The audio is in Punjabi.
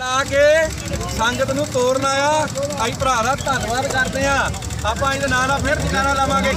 ਲਾ ਕੇ ਸੰਗਤ ਨੂੰ ਤੋਰਨ ਆਇਆ ਅਸੀਂ ਭਰਾ ਦਾ ਧੰਨਵਾਦ ਕਰਦੇ ਆ ਆਪਾਂ ਇਹਦੇ ਨਾਂ ਨਾਲ ਫਿਰ ਜਨਾਰਾ ਲਾਵਾਂਗੇ।